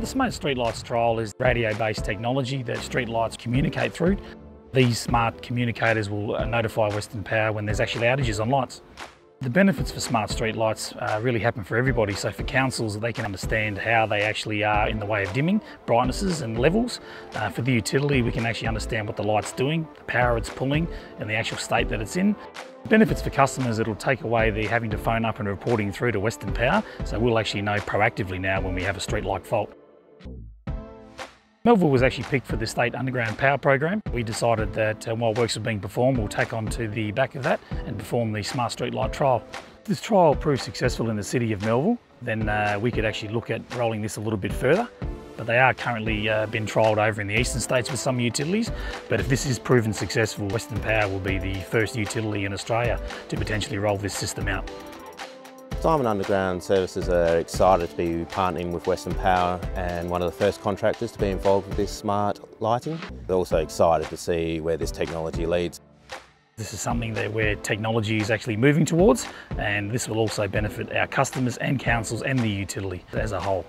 The Smart Streetlights trial is radio-based technology that streetlights communicate through. These smart communicators will uh, notify Western Power when there's actually outages on lights. The benefits for smart streetlights uh, really happen for everybody. So for councils, they can understand how they actually are in the way of dimming, brightnesses and levels. Uh, for the utility, we can actually understand what the light's doing, the power it's pulling, and the actual state that it's in. Benefits for customers, it'll take away the having to phone up and reporting through to Western Power. So we'll actually know proactively now when we have a streetlight fault. Melville was actually picked for the State Underground Power Program. We decided that uh, while works were being performed, we'll take on to the back of that and perform the Smart Street Light trial. If this trial proved successful in the city of Melville, then uh, we could actually look at rolling this a little bit further. But they are currently uh, being trialled over in the eastern states with some utilities. But if this is proven successful, Western Power will be the first utility in Australia to potentially roll this system out. Diamond Underground Services are excited to be partnering with Western Power and one of the first contractors to be involved with this smart lighting. They're also excited to see where this technology leads. This is something that where technology is actually moving towards and this will also benefit our customers and councils and the utility as a whole.